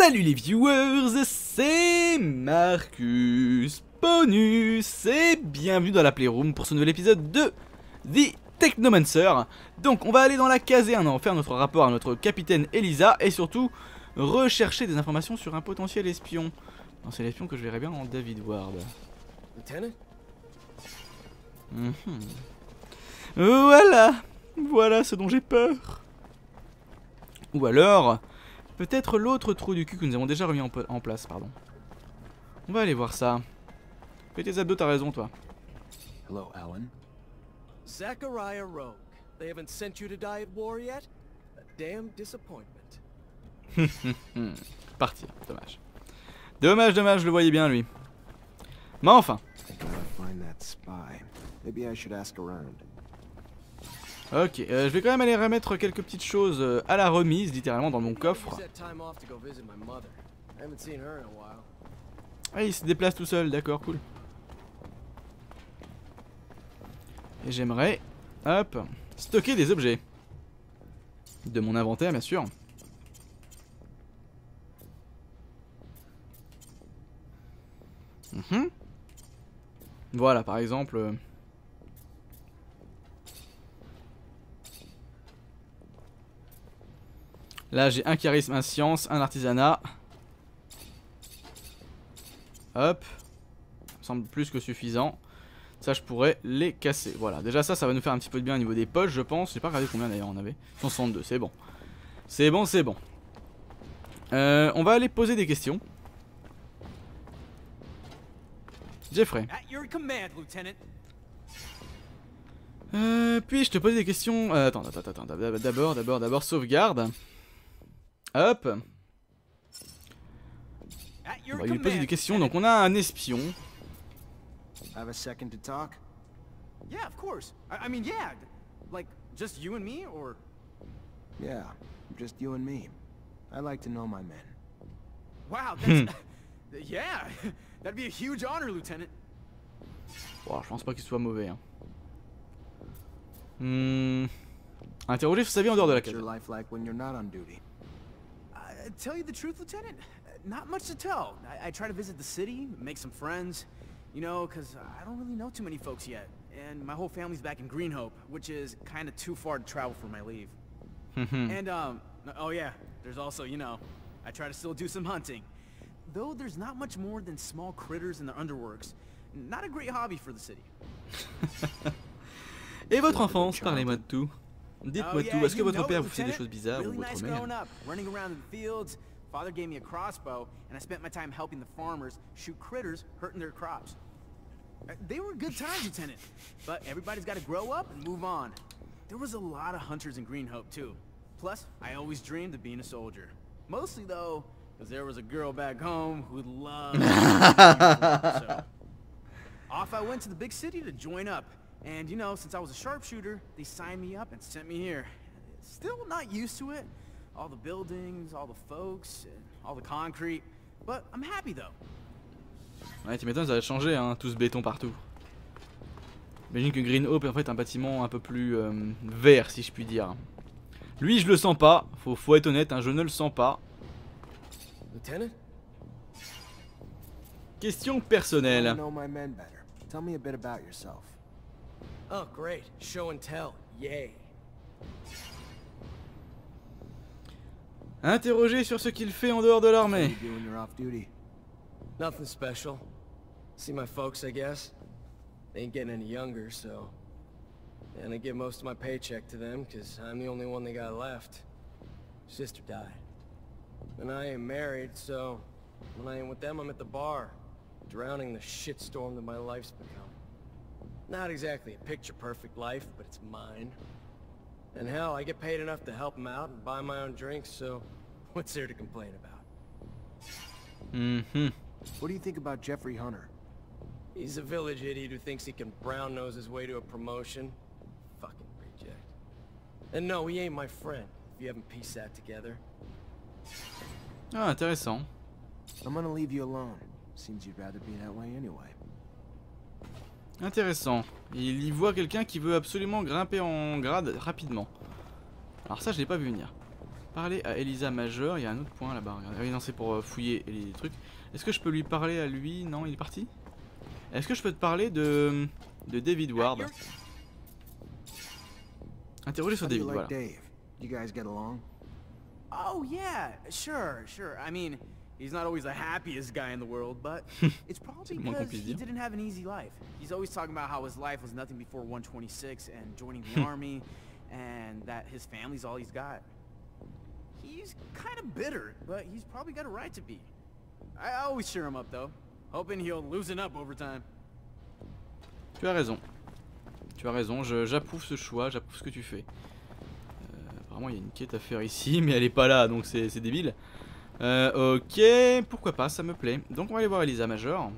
Salut les viewers, c'est Marcus Bonus et bienvenue dans la Playroom pour ce nouvel épisode de The Technomancer. Donc on va aller dans la caserne, faire notre rapport à notre capitaine Elisa et surtout rechercher des informations sur un potentiel espion. C'est l'espion que je verrai bien en David Ward. Mhm. Voilà, voilà ce dont j'ai peur. Ou alors, peut-être l'autre trou du cul que nous avons déjà remis en, en, place, pardon. On va aller voir ça. Fais tes abdos, t'as raison, toi. Hello, Alan. Zachariah Rogue. They haven't sent you to die at war yet? A damn disappointment. Parti, dommage. Dommage, dommage, je le voyais bien, lui. Mais enfin. Ok, euh, je vais quand même aller remettre quelques petites choses euh, à la remise, littéralement dans mon coffre. Ah, il se déplace tout seul, d'accord, cool. Et j'aimerais, hop, stocker des objets. De mon inventaire, bien sûr. Mhm. Voilà, par exemple... Là, j'ai un charisme, un science, un artisanat. Hop. Ça me semble plus que suffisant. Ça, je pourrais les casser. Voilà, déjà ça, ça va nous faire un petit peu de bien au niveau des poches, je pense. J'ai pas regardé combien d'ailleurs on avait. 62, c'est bon. C'est bon, c'est bon. Euh, on va aller poser des questions. Jeffrey. Euh, puis je te pose des questions? Euh, attends, attends, attends. D'abord, d'abord, d'abord, sauvegarde. Hop. On va lui poser des questions. Donc on a un espion. Have a second to talk? Yeah, of course. I, I mean, yeah. Like, just you and me, or? Yeah, just you and me. I like to know my men. Wow, that's... yeah, that'd be a huge honor, Lieutenant. Je pense pas qu'il soit mauvais. Hein. Hmm... Interroger sa vie en dehors de la case. Tell you the truth, Lieutenant, not much to tell. I, I try to visit the city, make some friends, you know, because I don't really know too many folks yet. And my whole family's back in Greenhope, which is kind of too far to travel for my leave. and, um, oh yeah, there's also, you know, I try to still do some hunting. Though there's not much more than small critters in the underworks. Not a great hobby for the city. Et votre enfance, parlez-moi de tout. Dites-moi tout, est-ce que votre père vous fait des choses bizarres ou votre mère Father gave me a crossbow, and I spent my time helping the farmers shoot critters hurting their crops. Uh, they were good times, Lieutenant, but everybody's got to grow up and move on. There was a lot of hunters in Greenhope, too. Plus, I always dreamed of being a soldier. Mostly, though, because there was a girl back home who loved so. Off I went to the big city to join up, and you know, since I was a sharpshooter, they signed me up and sent me here. Still not used to it. All the buildings, all the folks, all the concrete. But I'm happy though. Ouais, tu m'étonnes, ça va changer, hein, tout ce béton partout. Imagine que Green Hope est en fait un bâtiment un peu plus euh, vert, si je puis dire. Lui, je le sens pas. Faut, faut être honnête, hein, je ne le sens pas. Lieutenant? Question personnelle. Tell me a bit about yourself. Oh, great. Show and tell. Yay. Interroger sur ce qu'il fait en dehors de l'armée. Nothing special. See my folks, I guess. They ain't getting any younger, so... And I give most of my paycheck to them, because I'm the only one they got left. Sister died. And I ain't married, so... When I ain't with them, I'm at the bar. Drowning the shitstorm that my life's become. Not exactly a picture-perfect life, but it's mine. And hell, I get paid enough to help them out and buy my own drinks, so what's there to complain about? Mm-hmm. What do you think about Jeffrey Hunter? He's a village idiot who thinks he can brown-nose his way to a promotion. Fucking reject. And no, he ain't my friend, if you haven't pieced that together. Ah, intéressant. I'm gonna leave you alone. Seems you'd rather be that way anyway. Intéressant. Il y voit quelqu'un qui veut absolument grimper en grade rapidement. Alors ça, je l'ai pas vu venir. Parler à Elisa Major, il y a un autre point là-bas. Ah oui, non, c'est pour euh, fouiller les trucs. Est-ce que je peux lui parler à lui? Non, il est parti? Est-ce que je peux te parler de, de David Ward? Interroger sur David, voilà. Dave? You guys get along? Oh yeah, sure, sure. I mean, he's not always the happiest guy in the world, but it's probably because he didn't have an easy life. He's always talking about how his life was nothing before 126 and joining the army, and that his family's all he's got. He's kind of bitter, but he's probably got a right to be. I always cheer him up though, hoping he'll loosen up over time. Tu as raison. Tu as raison, j'approuve ce choix, j'approuve ce que tu fais. Euh, apparemment, il y a une quête à faire ici, mais elle est pas là, donc c'est c'est débile. Euh, ok, pourquoi pas, ça me plaît. Donc on va aller voir Elisa Major.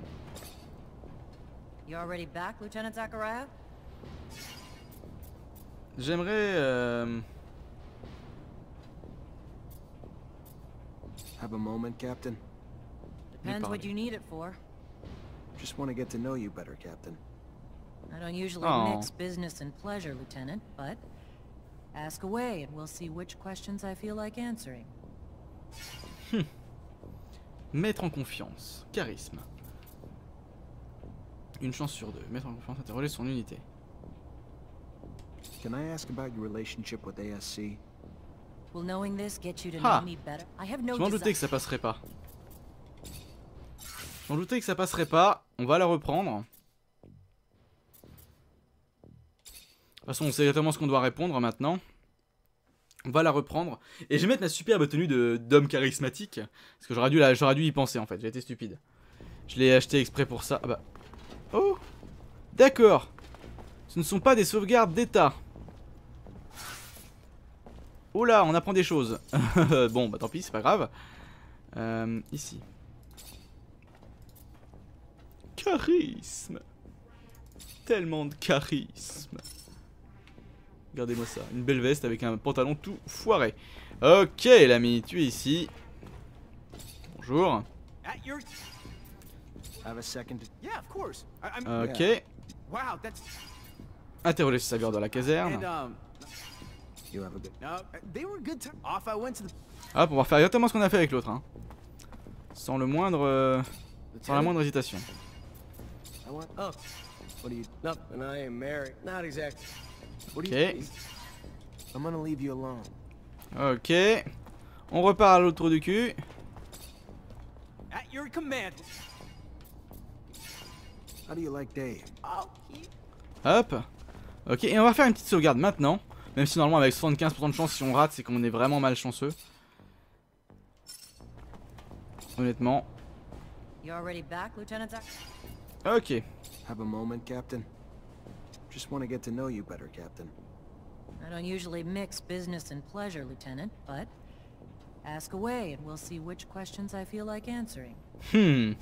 You already back, Lieutenant Zachariah? J'aimerais... euh, Have a moment, Captain? Depends what you need it for. Just want to get to know you better, Captain. I don't usually Aw. mix business and pleasure, Lieutenant, but ask away and we'll see which questions I feel like answering. Mettre en confiance. Charisme. Une chance sur deux. Mettre en confiance, interroger son unité. Can I ask about your relationship with ASC? Will knowing this get you to Ha. know me better? I have no Je m'en doutais que ça passerait pas. Je m'en doutais que ça passerait pas. On va la reprendre. De toute façon, on sait exactement ce qu'on doit répondre maintenant. On va la reprendre. Et je vais mettre ma superbe tenue d'homme charismatique. Parce que j'aurais dû, dû y penser en fait. J'ai été stupide. Je l'ai acheté exprès pour ça. Ah bah. Oh D'accord. Ce ne sont pas des sauvegardes d'état. Oh là, on apprend des choses. bon, bah tant pis, c'est pas grave. Euh, ici. Charisme. Tellement de charisme. Regardez-moi ça. Une belle veste avec un pantalon tout foiré. Ok, l'ami, tu es ici. Bonjour. Ok. Interroger ce serveur dans la caserne. Hop, on va faire exactement ce qu'on a fait avec l'autre. Hein. Sans le moindre... euh, Sans la moindre hésitation. Ok. you... I'm gonna leave you alone. Ok. On repart à l'autre trou du cul. At your command. How do you like Dave? Oh, he... Hop. Ok, et on va faire une petite sauvegarde maintenant. Même si normalement avec 75% de chance si on rate c'est qu'on est vraiment malchanceux. Honnêtement. You already back, Lieutenant Zach? Ok. Have a moment, Captain? Just want to get to know you better, Captain. I don't usually mix business and pleasure, Lieutenant, but ask away and we'll see which questions I feel like answering. Hmm.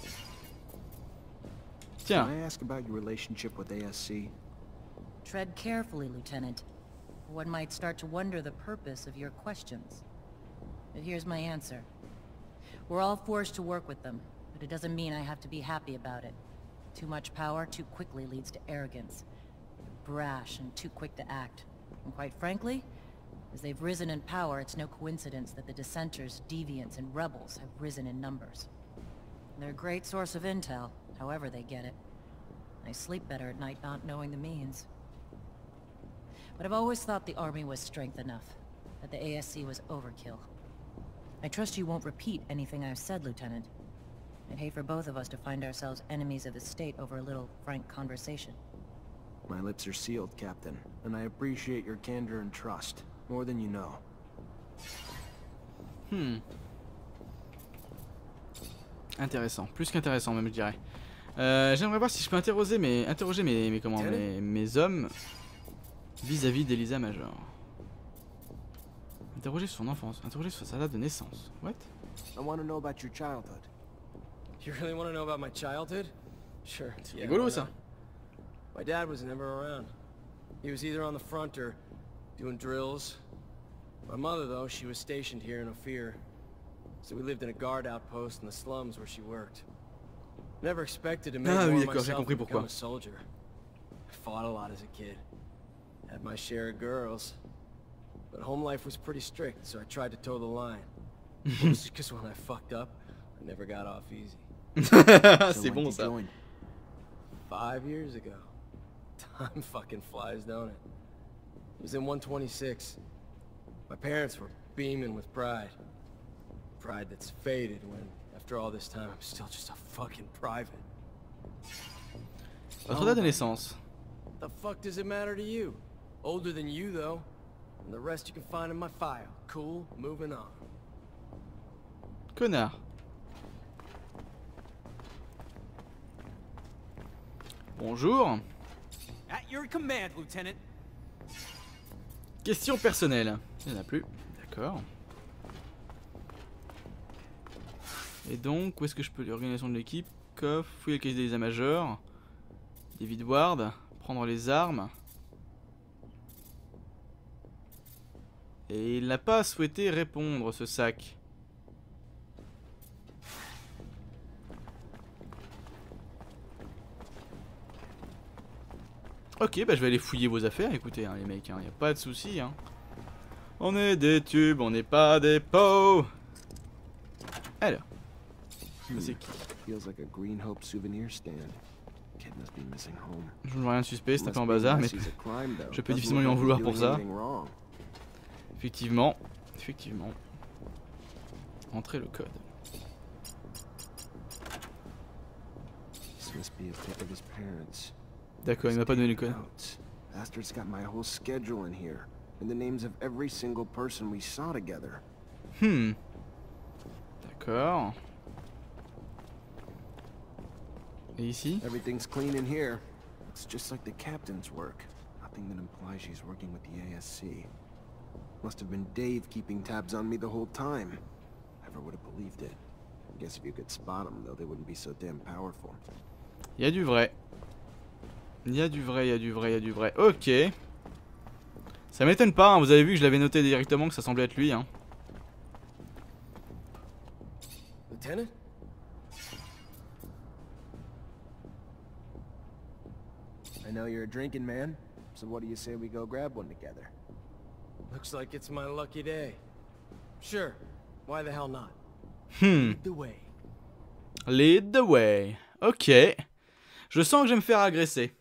Can I ask about your relationship with ASC? Tread carefully, Lieutenant. One might start to wonder the purpose of your questions. But here's my answer. We're all forced to work with them, but it doesn't mean I have to be happy about it. Too much power too quickly leads to arrogance. Brash and too quick to act. And quite frankly, as they've risen in power, it's no coincidence that the dissenters, deviants, and rebels have risen in numbers. They're a great source of intel, however they get it. I sleep better at night not knowing the means. But I've always thought the army was strength enough, that the ASC was overkill. I trust you won't repeat anything I've said, Lieutenant. I'd hate for both of us to find ourselves enemies of the state over a little frank conversation. My lips are sealed, Captain, and I appreciate your candor and trust, more than you know. Hmm. Intéressant. Plus qu'intéressant même je dirais. Euh, J'aimerais voir si je peux interroger mes, interroger mes, mes, comment, mes, mes hommes vis-à-vis d'Elisa Major. Interroger sur son enfance. Interroger sur sa date de naissance. What? I want to know about your childhood. You really want to know about my childhood? Sure. C'est rigolo ça. Not? My dad was never around. He was either on the front or doing drills. My mother, though, she was stationed here in Ophir. So we lived in a guard outpost in the slums where she worked. Never expected to make Ah oui, more d'accord, myself compris pourquoi. become a soldier. I fought a lot as a kid. Had my share of girls. But home life was pretty strict, so I tried to toe the line. Mostly because when I fucked up, I never got off easy. So C'est bon ça. join? Five years ago. Time fucking flies, don't it? It was in 126. My parents were beaming with pride. Pride that's faded when, after all this time, I'm still just a fucking private. Votre date de naissance. The fuck does it matter to you? Older than you, though. And the rest you can find in my file. Cool, moving on. Connard. Bonjour. At your command, Lieutenant. Question personnelle. Il n'y en a plus. D'accord. Et donc, où est-ce que je peux l'organisation de l'équipe? Coffre, fouiller la qualité des amageurs. David Ward. Prendre les armes. Et il n'a pas souhaité répondre, ce sac. Ok, bah je vais aller fouiller vos affaires, écoutez, hein, les mecs, hein, y a pas de souci. Hein. On est des tubes, on n'est pas des pots. Alors, c'est qui. Je vois rien de suspect, c'est un peu en bazar, mais je peux difficilement lui en vouloir pour ça. effectivement, effectivement. Entrez le code. This must be a of his parents. D'accord, il m'a pas donné le code. Bastard's got my whole schedule in here. And the names of every single person we saw together. Hmm. D'accord. Et ici? Everything's clean in here. It's just like the captain's work. Nothing that implies she's working with the ASC. Must have been Dave keeping tabs on me the whole time. Never would have believed it. Guess if you could spot them, though, they wouldn't be so damn powerful. Il y a du vrai. Il y a du vrai, il y a du vrai, il y a du vrai. Ok. Ça m'étonne pas, hein, vous avez vu que je l'avais noté directement que ça semblait être lui. Hein. Lieutenant? I know you're a drinking man, so what do you say we go grab one together? Looks like it's my lucky day. Sure. Why the hell not? Hmm. Lead the way. Lead the way. Ok. Je sens que je vais me faire agresser.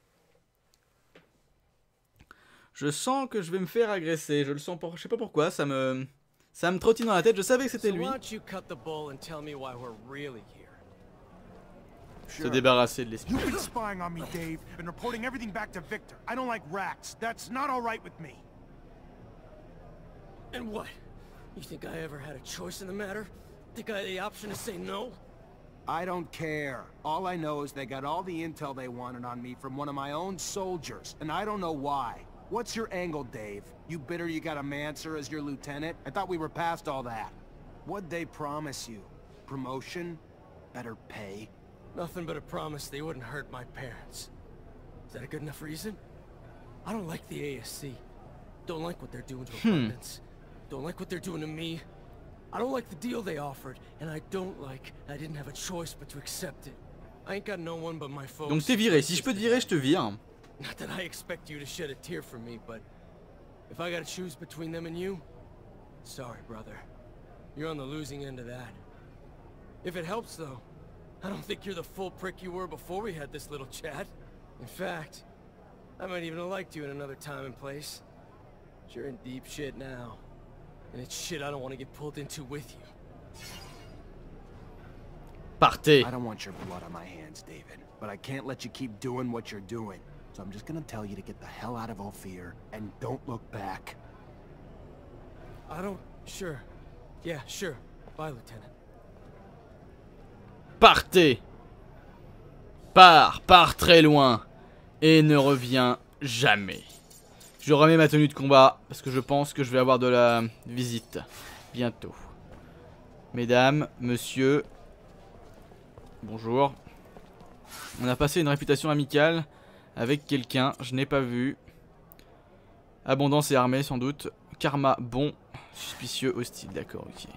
Je sens que je vais me faire agresser. Je le sens pour... Je sais pas pourquoi, ça me... Ça me trottine dans la tête. Je savais que c'était lui. why don't you cut the bull and tell me why we're really here? Se débarrasser de l'esprit. You've been spying on me, Dave, and reporting everything back to Victor. I don't like rats. That's not all right with me. And what? You think I ever had a choice in the matter? Think I had the option to say no? I don't care. All I know is they got all the intel they wanted on me from one of my own soldiers, and I don't know why. What's your angle, Dave? You bitter you got a Manser as your lieutenant? I thought we were past all that. What'd they promise you? Promotion? Better pay? Nothing but a promise they wouldn't hurt my parents. Is that a good enough reason? I don't like the ASC. Don't like what they're doing to hmm. abundance. Don't like what they're doing to me. I don't like the deal they offered, and I don't like I didn't have a choice but to accept it. I ain't got no one but my folks. Donc t'es viré. Si je peux te virer, je te vire. Not that I expect you to shed a tear for me, but if I gotta choose between them and you, sorry, brother. You're on the losing end of that. If it helps, though, I don't think you're the full prick you were before we had this little chat. In fact, I might even have liked you in another time and place. But You're in deep shit now. And it's shit I don't want to get pulled into with you. Partez. I don't want your blood on my hands, David, but I can't let you keep doing what you're doing. So I'm just gonna tell you to get the hell out of Ophir and don't look back. I don't... Sure. Yeah, sure. Bye, Lieutenant. Partez. Pars, pars très loin. Et ne reviens jamais. Je remets ma tenue de combat parce que je pense que je vais avoir de la visite bientôt. Mesdames, monsieur, bonjour. On a passé une réputation amicale avec quelqu'un, je n'ai pas vu. Abondance et armée sans doute. Karma bon, suspicieux, hostile, d'accord, ok.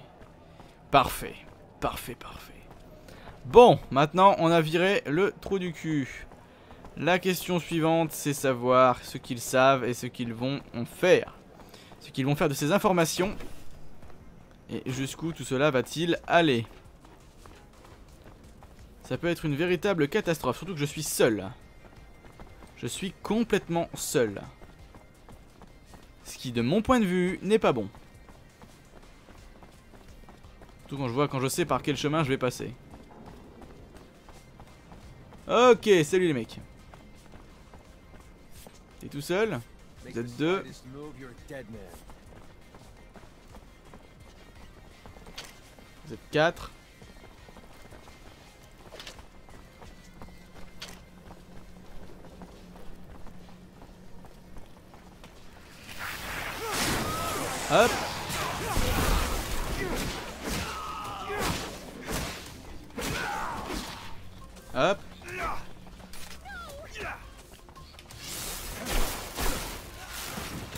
Parfait, parfait, parfait. Bon, maintenant on a viré le trou du cul. La question suivante, c'est savoir ce qu'ils savent et ce qu'ils vont en faire. Ce qu'ils vont faire de ces informations. Et jusqu'où tout cela va-t-il aller? Ça peut être une véritable catastrophe, surtout que je suis seul. Je suis complètement seul. Ce qui, de mon point de vue, n'est pas bon. Surtout quand je vois, quand je sais par quel chemin je vais passer. Ok, salut les mecs. T'es tout seul? Vous êtes deux. Vous êtes quatre. Hop. Hop.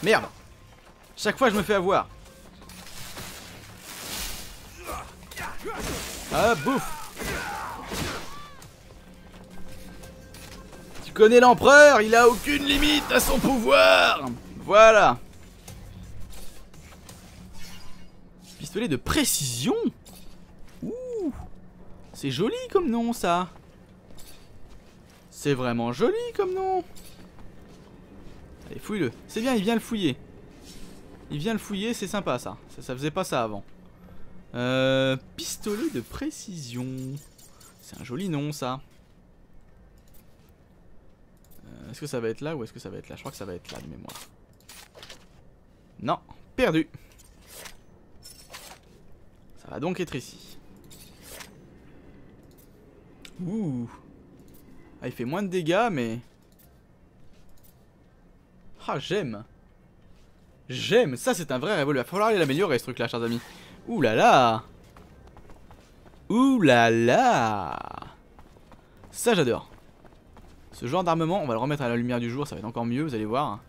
Merde. Chaque fois je me fais avoir. Ah bouffe Tu connais l'empereur, il a aucune limite à son pouvoir. Voilà Pistolet de précision Ouh C'est joli comme nom ça C'est vraiment joli comme nom Allez fouille-le C'est bien il vient le fouiller Il vient le fouiller c'est sympa ça. ça Ça faisait pas ça avant euh, pistolet de précision. C'est un joli nom ça. Euh, est-ce que ça va être là ou est-ce que ça va être là? Je crois que ça va être là de mémoire. Non, perdu. Va donc être ici. Ouh. Ah, il fait moins de dégâts, mais... Ah, j'aime. J'aime. Ça, c'est un vrai revolver. Il va falloir aller l'améliorer, ce truc-là, chers amis. Ouh là là Ouh là là Ça j'adore. Ce genre d'armement, on va le remettre à la lumière du jour, ça va être encore mieux, vous allez voir.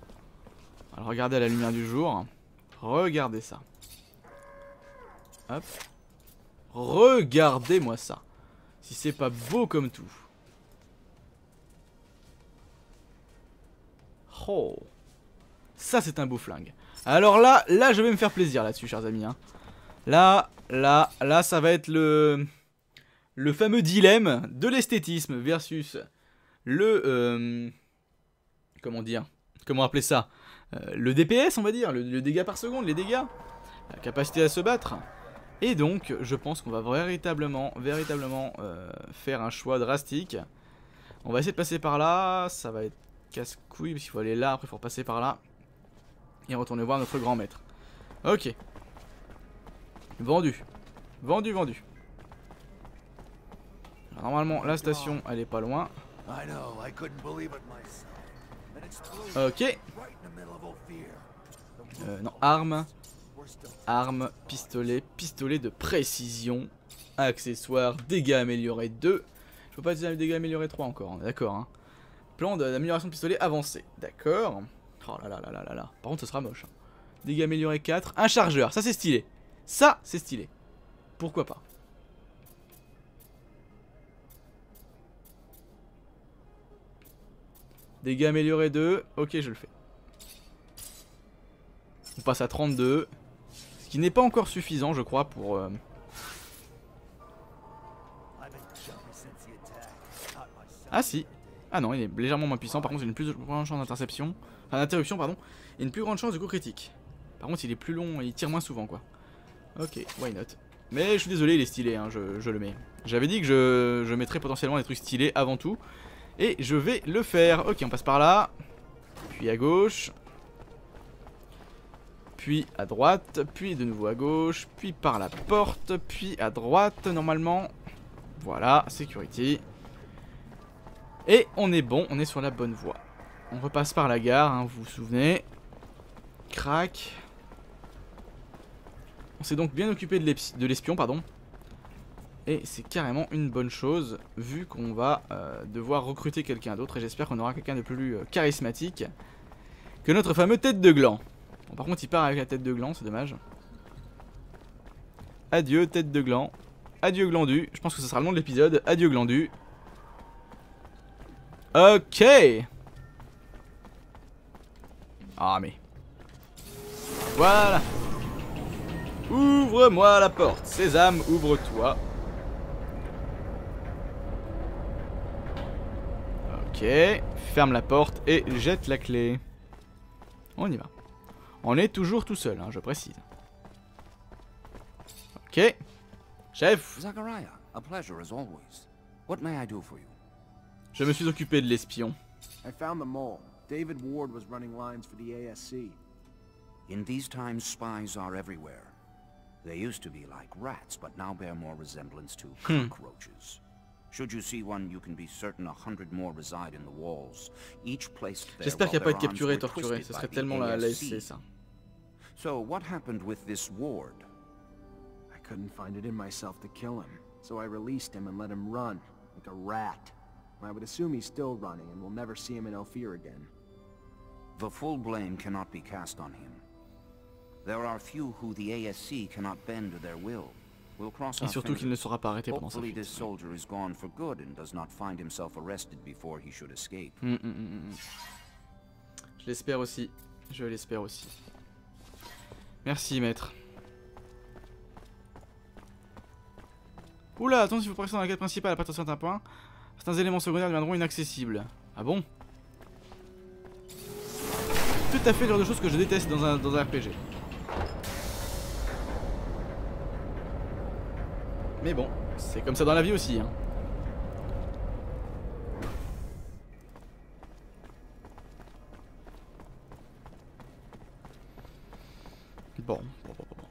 On va le regarder à la lumière du jour. Regardez ça. Hop. Regardez-moi ça. Si c'est pas beau comme tout. Oh. Ça c'est un beau flingue. Alors là, là je vais me faire plaisir là-dessus, chers amis. Hein. Là, là, là, ça va être le, le fameux dilemme de l'esthétisme versus le... Euh, comment dire Comment appeler ça euh, Le DPS, on va dire, le, dégât par seconde, les dégâts, la capacité à se battre. Et donc, je pense qu'on va véritablement, véritablement euh, faire un choix drastique. On va essayer de passer par là, ça va être casse-couille, parce qu'il faut aller là, après il faut repasser par là. Et retourner voir notre grand maître. Ok. Vendu. Vendu, vendu. normalement, la station, elle est pas loin. Ok. Euh, non, arme. Arme, pistolet, pistolet de précision. Accessoires, dégâts améliorés 2. Je peux pas dire dégâts améliorés 3 encore, d'accord. Hein. Plan d'amélioration de pistolet avancé, d'accord. Oh là là là là là là. Par contre, ce sera moche. Hein. Dégâts améliorés 4. Un chargeur, ça c'est stylé. Ça, c'est stylé. Pourquoi pas Dégâts améliorés 2. Ok, je le fais. On passe à 32. Qui n'est pas encore suffisant, je crois, pour... Euh, ah si. Ah non, il est légèrement moins puissant. Par contre, il a une plus grande chance d'interception. Enfin, d'interruption, pardon. Et une plus grande chance de coup critique. Par contre, il est plus long et il tire moins souvent, quoi. Ok, why not? Mais je suis désolé, il est stylé, hein, je, le mets. J'avais dit que je mettrais potentiellement des trucs stylés avant tout. Et je vais le faire. Ok, on passe par là. Puis à gauche. Puis à droite. Puis de nouveau à gauche. Puis par la porte. Puis à droite, normalement. Voilà, security. Et on est bon, on est sur la bonne voie. On repasse par la gare, hein, vous vous souvenez. Crac. On s'est donc bien occupé de l'espion, pardon. Et c'est carrément une bonne chose, vu qu'on va euh, devoir recruter quelqu'un d'autre. Et j'espère qu'on aura quelqu'un de plus euh, charismatique que notre fameux tête de gland. Bon, par contre, il part avec la tête de gland, c'est dommage. Adieu, tête de gland. Adieu, glandu. Je pense que ce sera le nom de l'épisode. Adieu, glandu. Ok. Ah, mais... Voilà. Ouvre-moi la porte. Sésame, ouvre-toi. Ok. Ferme la porte et jette la clé. On y va. On est toujours tout seul, hein, je précise. Ok. Chef, Zachariah, a pleasure as always. What may I do for you? je me suis occupé de l'espion. I found the mole. David Ward was running lines for the ASC. In these times, spies are everywhere. They used to be like rats, but now bear more resemblance to cockroaches. Should you see one, you can be certain a hundred more reside in the walls, each placed there J'espère qu'il n'y a pas de capturé et torturé. Ce serait tellement la, la ASC. SC ça. So, what happened with this ward? I couldn't find it in myself to kill him, so I released him and let him run, like a rat. I would assume he's still running, and we'll never see him in Ophir again. The full blame cannot be cast on him. There are few who the ASC cannot bend to their will. We'll cross Et our surtout qu'il ne fingers. sera pas arrêté pendant sa Hopefully fuite. this soldier is gone for good and does not find himself arrested before he should escape. Mm, mm, mm, mm, mm. Je l'espère aussi. Je l'espère aussi. Merci, maître. Oula, attention, il faut progresser dans la quête principale à partir de certains points. Certains éléments secondaires deviendront inaccessibles. Ah bon? Tout à fait le genre de choses que je déteste dans un, dans un RPG. Mais bon, c'est comme ça dans la vie aussi. Hein. Bon, bon, bon, bon, bon.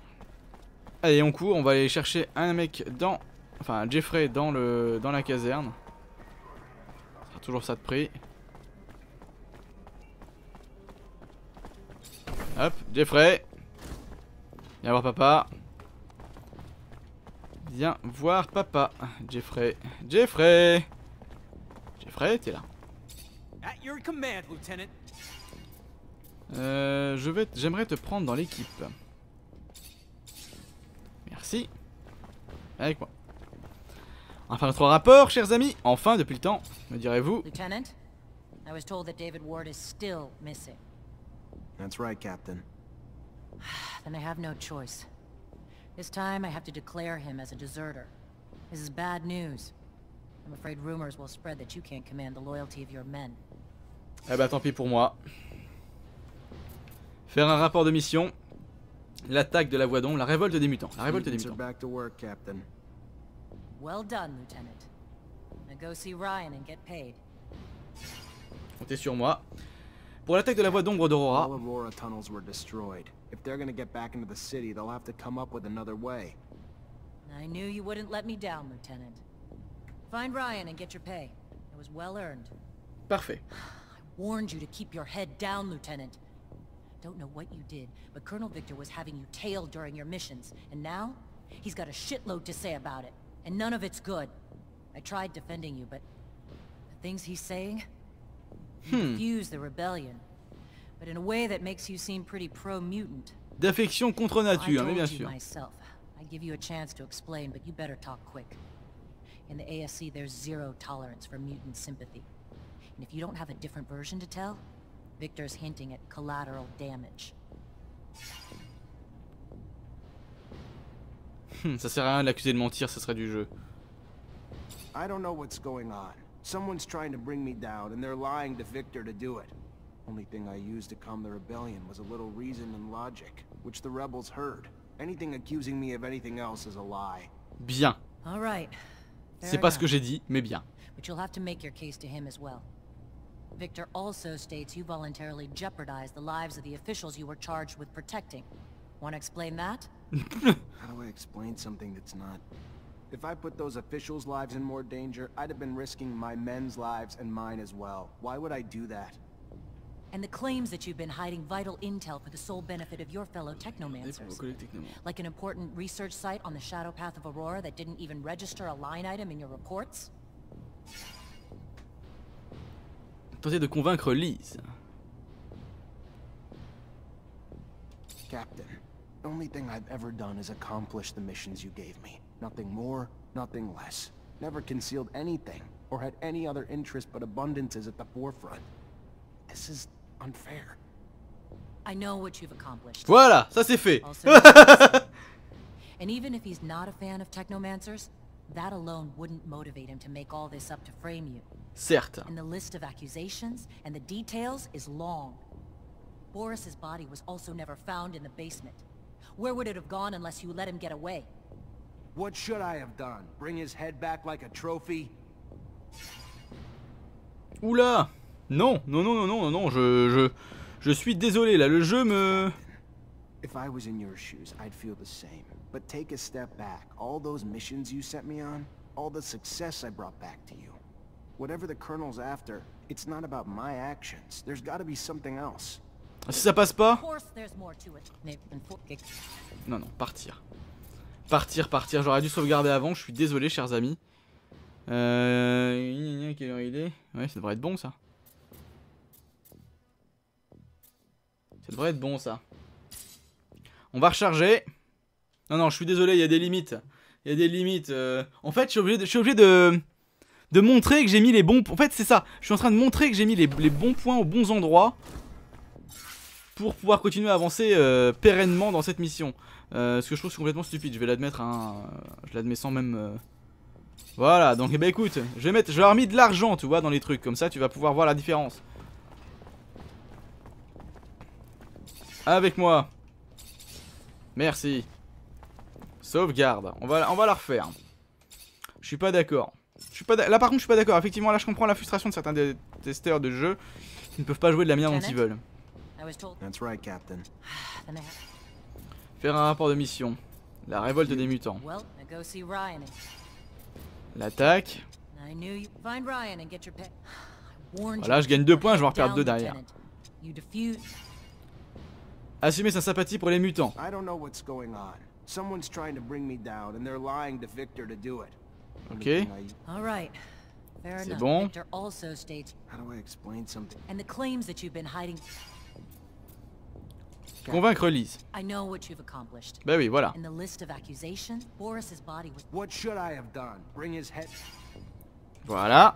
Allez, on court, on va aller chercher un mec dans... Enfin, Jeffrey dans le dans la caserne. Ça sera toujours ça de prix. Hop, Jeffrey. Viens voir papa. Viens voir papa. Jeffrey. Jeffrey Jeffrey, t'es là. Euh, je vais, j'aimerais te prendre dans l'équipe. Merci. Avec moi. Enfin notre rapport, chers amis. Enfin, depuis le temps, me direz-vous. Lieutenant, I was told that David Ward is still missing. That's right, Captain. Then I have no choice. This time I have to declare him as a deserter. This is bad news. I'm afraid rumors will spread that you can't command the loyalty of your men. Eh bah tant pis pour moi. Faire un rapport de mission. L'attaque de la voie d'ombre, la révolte des mutants. La révolte des Mutants back to work, Captain. Well done, Lieutenant. Now go see Ryan and get paid. Comptez sur moi. Pour l'attaque de la voie d'ombre d'Aurora, All Aurora tunnels were destroyed. If they're gonna get back into the city, they'll have to come up with another way. I knew you wouldn't let me down, Lieutenant. Find Ryan and get your pay. It was well earned. parfait. Warned you to keep your head down, Lieutenant. Don't know what you did, but Colonel Victor was having you tailed during your missions, and now he's got a shitload to say about it, and none of it's good. I tried defending you, but the things he's saying, diffuse hmm. the rebellion, but in a way that makes you seem pretty pro-mutant. D'affection contre I nature, mais bien sûr. myself. I'd give you a chance to explain, but you better talk quick. In the ASC, there's zero tolerance for mutant sympathy. And if you don't have a different version to tell, Victor's hinting at collateral damage. Hmm, ça sert à rien de l'accuser de mentir, ce serait du jeu. I don't know what's going on. Someone's trying to bring me down, and they're lying to Victor to do it. Only thing I used to calm the rebellion was a little reason and logic, which the rebels heard. Anything accusing me of anything else is a lie. Bien. All right. C'est pas ce que j'ai dit, mais bien. But you'll have to make your case to him as well. Victor also states you voluntarily jeopardized the lives of the officials you were charged with protecting. Want to explain that? How do I explain something that's not... If I put those officials' lives in more danger, I'd have been risking my men's lives and mine as well. Why would I do that? And the claims that you've been hiding vital intel for the sole benefit of your fellow technomancers. Like an important research site on the shadow path of Aurora that didn't even register a line item in your reports? Tenter de convaincre Lise. Captain, the only thing I've ever done is accomplish the missions you gave me. Nothing more, nothing less. Never concealed anything, or had any other interest but abundance is at the forefront. This is unfair. I know what you've accomplished. Voilà, ça c'est fait. Also, and even if he's not a fan of technomancers, that alone wouldn't motivate him to make all this up to frame you. Certes. And the list of accusations and the details is long. Boris's body was also never found in the basement. Where would it have gone unless you let him get away? What should I have done? Bring his head back like a trophy? Oula Non, non, non, non, non, non, je, je, je suis désolé là, le jeu me... If I was in your shoes, I'd feel the same. But take a step back. All those missions you sent me on, all the success I brought back to you. Whatever the Colonel's after, it's not about my actions. There's gotta be something else. Si ça passe pas... Of course there's more to it. Nathan Fo- Non, non, partir. Partir, partir. J'aurais dû sauvegarder avant, je suis désolé, chers amis. Euh... Quelle heure il est? Ouais, ça devrait être bon, ça. Ça devrait être bon, ça. On va recharger. Non, non, je suis désolé, il y a des limites. Il y a des limites. euh. En fait, je suis obligé de, de, montrer que j'ai mis les bons... En fait, c'est ça. Je suis en train de montrer que j'ai mis les, bons points aux bons endroits pour pouvoir continuer à avancer euh, pérennement dans cette mission. Euh, ce que je trouve complètement stupide, je vais l'admettre, hein, je l'admets sans même... Voilà, donc ben écoute, je vais mettre, de l'argent, tu vois, dans les trucs, comme ça tu vas pouvoir voir la différence. Avec moi. Merci. Sauvegarde, on va, on va la refaire. Je suis pas d'accord. Je suis pas d'a- là par contre je suis pas d'accord, effectivement là je comprends la frustration de certains des testeurs de jeux qui ne peuvent pas jouer de la manière dont ils veulent. Faire un rapport de mission. La révolte des mutants. L'attaque. I knew you'd find Ryan and get your pay. I warned Voilà, je gagne deux points, je vais en Head reperdre deux derrière. Assumer sa sympathie pour les mutants. I don't know what's going on. Someone's trying to bring me down, and they're lying to Victor to do it. Ok. Only thing I- All right. Fair C'est enough. bon. Victor also states, How do I explain something? and the claims that you've been hiding. Convaincre Lise. I know what you've accomplished. Bah oui, voilà. In the list of accusations, Boris's body was. What should I have done? Bring his head... Voilà.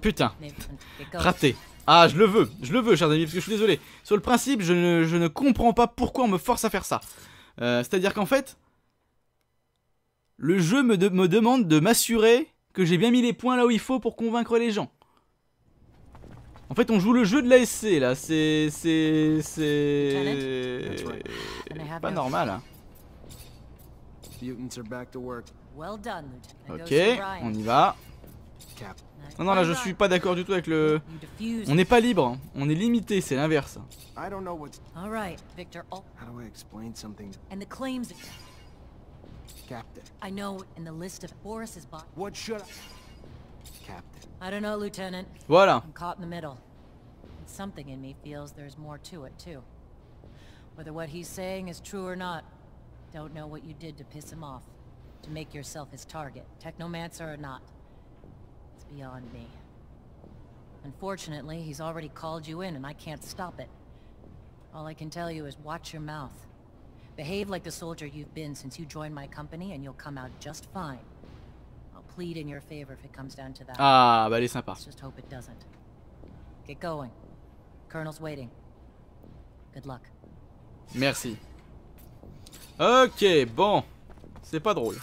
Putain. Raté. Ah, je le veux. Je le veux, chers amis, parce que je suis désolé. Sur le principe, je ne, je ne comprends pas pourquoi on me force à faire ça. Euh, C'est-à-dire qu'en fait, le jeu me, de- me demande de m'assurer que j'ai bien mis les points là où il faut pour convaincre les gens. En fait, on joue le jeu de l'ASC là. C'est. C'est. C'est. Have Pas no- normal. hein. Ok, on y va. Non, non, là, je suis pas d'accord du tout avec le. On n'est pas libre, hein. on est limité, c'est l'inverse. I don't know what's... All right, Victor. How do I explain something? and the claims. Captain. I know in the list of Boris's body. What should I... Captain. I don't know, Lieutenant. Voilà. I'm caught in the middle. And something in me feels there's more to it, too. Whether what he's saying is true or not, don't know what you did to piss him off. To make yourself his target, technomancer or not. It's beyond me. Unfortunately, he's already called you in and I can't stop it. All I can tell you is watch your mouth. Behave like the soldier you've been since you joined my company and you'll come out just fine. I'll plead in your favor if it comes down to that. Ah, bah elle est sympa. Let's just hope it doesn't. Get going. Colonel's waiting. Good luck. Merci. Ok, bon. C'est pas drôle.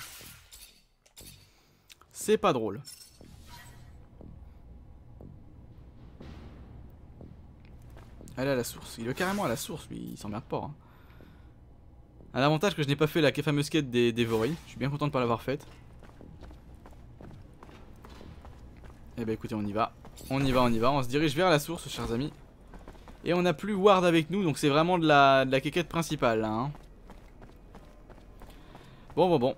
C'est pas drôle. Allez à la source. Il est carrément à la source, lui. Il s'emmerde pas. Hein. Un avantage que je n'ai pas fait la fameuse quête des, des. Je suis bien content de pas l'avoir faite. Eh ben écoutez, on y va. On y va, on y va. On se dirige vers la source, chers amis. Et on n'a plus Ward avec nous, donc c'est vraiment de la, de principale là. hein. Bon, bon, bon.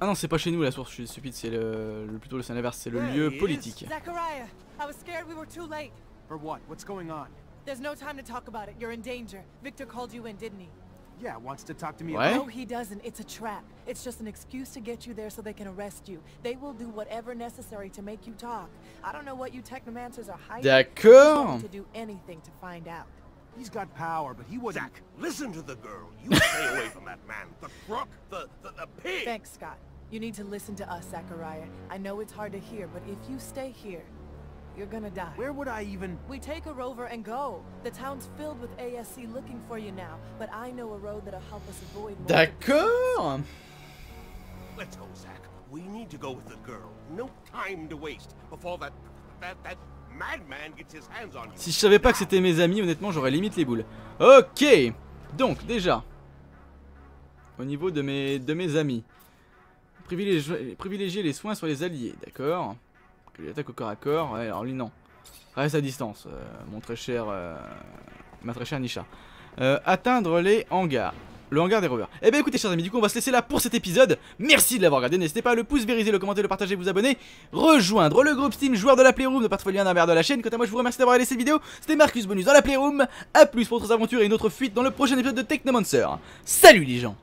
Ah non, c'est pas chez nous la source, je suis stupide, c'est le, le- plutôt le l'inverse, c'est le lieu politique. Zachariah, I was scared we were too late. For what? What's going on? There's no time to talk about it. You're in danger. Victor called you in, didn't he? Yeah, wants to talk to me Ouais. No, he doesn't. It's a trap. It's just an excuse to get you there so they can arrest you. They will do whatever necessary to make you talk. I don't know what you technomancers are hiding. D'accord. To do anything to find out. He's got power, but he wasn't... Zach, listen to the girl. You stay away from that man. The crook, the, the, the pig. Thanks, Scott. You need to listen to us, Zachariah. I know it's hard to hear, but if you stay here, you're gonna die. Where would I even... We take a rover and go. The town's filled with ASC looking for you now, but I know a road that'll help us avoid more D'accord Let's go, Zach. We need to go with the girl. No time to waste before that that that Si je savais pas que c'était mes amis, honnêtement, j'aurais limite les boules. Ok Donc, déjà, au niveau de mes, de mes amis, privilégier, les soins sur les alliés, d'accord Que attaque au corps à corps, alors lui non. Reste à distance, euh, mon très cher, euh, ma très chère Nisha. Euh, atteindre les hangars. Le hangar des rovers. Eh bien écoutez chers amis, du coup on va se laisser là pour cet épisode. Merci de l'avoir regardé, n'hésitez pas à le pouce vériser, le commenter, le partager, vous abonner. Rejoindre le groupe Steam joueur de la Playroom de la barre de la chaîne. Quant à moi je vous remercie d'avoir regardé cette vidéo. C'était Marcus Bonus dans la Playroom. A plus pour d'autres aventures et une autre fuite dans le prochain épisode de Technomancer. Salut les gens